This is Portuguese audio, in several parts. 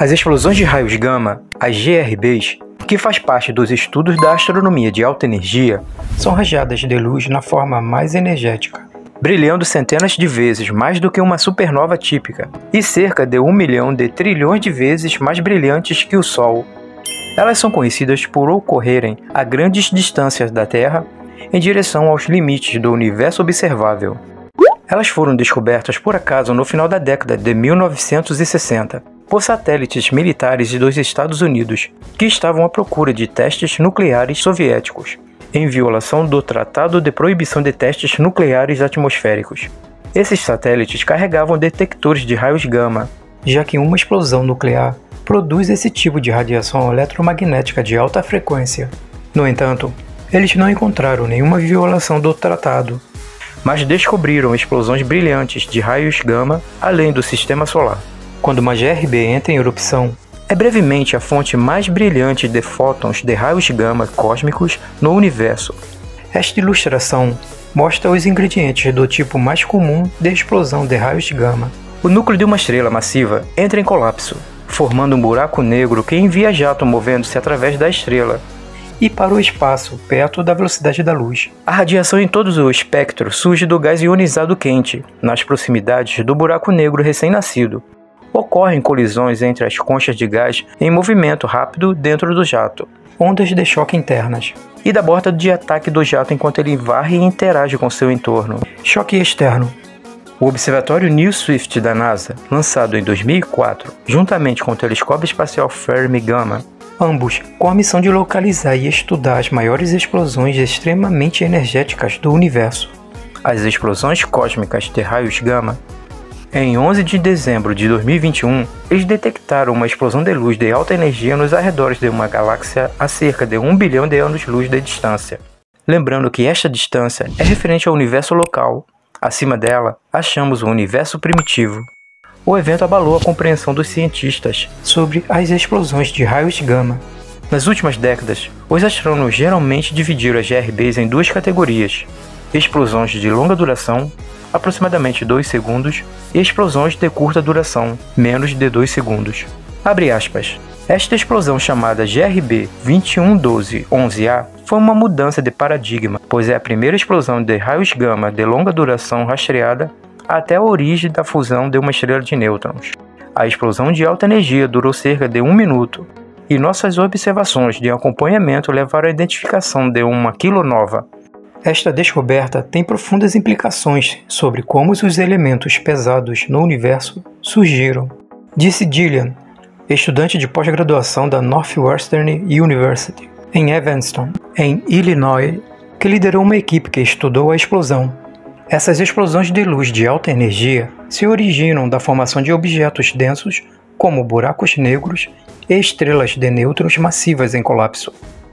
As explosões de raios gama, as GRBs, que faz parte dos estudos da astronomia de alta energia, são rajadas de luz na forma mais energética, brilhando centenas de vezes mais do que uma supernova típica e cerca de um milhão de trilhões de vezes mais brilhantes que o Sol. Elas são conhecidas por ocorrerem a grandes distâncias da Terra em direção aos limites do universo observável. Elas foram descobertas por acaso no final da década de 1960 por satélites militares dos Estados Unidos, que estavam à procura de testes nucleares soviéticos, em violação do Tratado de Proibição de Testes Nucleares Atmosféricos. Esses satélites carregavam detectores de raios gama, já que uma explosão nuclear produz esse tipo de radiação eletromagnética de alta frequência. No entanto, eles não encontraram nenhuma violação do tratado, mas descobriram explosões brilhantes de raios gama além do sistema solar. Quando uma GRB entra em erupção, é brevemente a fonte mais brilhante de fótons de raios gama cósmicos no universo. Esta ilustração mostra os ingredientes do tipo mais comum de explosão de raios gama. O núcleo de uma estrela massiva entra em colapso, formando um buraco negro que envia jato movendo-se através da estrela e para o espaço, perto da velocidade da luz. A radiação em todo o espectro surge do gás ionizado quente, nas proximidades do buraco negro recém-nascido, ocorrem colisões entre as conchas de gás em movimento rápido dentro do jato, ondas de choque internas, e da borda de ataque do jato enquanto ele varre e interage com seu entorno. Choque externo. O Observatório New Swift da NASA, lançado em 2004, juntamente com o Telescópio Espacial Fermi Gamma, ambos com a missão de localizar e estudar as maiores explosões extremamente energéticas do universo. As explosões cósmicas de raios gama em 11 de dezembro de 2021, eles detectaram uma explosão de luz de alta energia nos arredores de uma galáxia a cerca de 1 bilhão de anos-luz de distância. Lembrando que esta distância é referente ao universo local. Acima dela, achamos o universo primitivo. O evento abalou a compreensão dos cientistas sobre as explosões de raios gama. Nas últimas décadas, os astrônomos geralmente dividiram as GRBs em duas categorias: explosões de longa duração aproximadamente 2 segundos, e explosões de curta duração, menos de 2 segundos. Abre aspas. Esta explosão chamada GRB 2112-11A foi uma mudança de paradigma, pois é a primeira explosão de raios gama de longa duração rastreada até a origem da fusão de uma estrela de nêutrons. A explosão de alta energia durou cerca de um minuto, e nossas observações de acompanhamento levaram à identificação de uma quilonova, esta descoberta tem profundas implicações sobre como os elementos pesados no universo surgiram, disse Gillian, estudante de pós-graduação da Northwestern University, em Evanston, em Illinois, que liderou uma equipe que estudou a explosão. Essas explosões de luz de alta energia se originam da formação de objetos densos, como buracos negros e estrelas de nêutrons massivas em colapso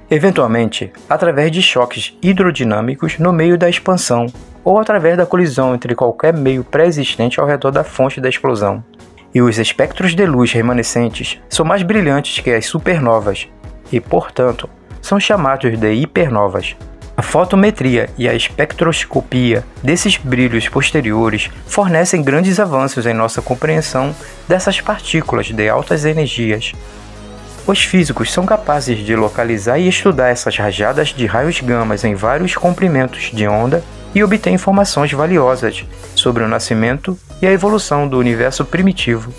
eventualmente através de choques hidrodinâmicos no meio da expansão ou através da colisão entre qualquer meio pré-existente ao redor da fonte da explosão. E os espectros de luz remanescentes são mais brilhantes que as supernovas e, portanto, são chamados de hipernovas. A fotometria e a espectroscopia desses brilhos posteriores fornecem grandes avanços em nossa compreensão dessas partículas de altas energias os físicos são capazes de localizar e estudar essas rajadas de raios gamas em vários comprimentos de onda e obter informações valiosas sobre o nascimento e a evolução do universo primitivo.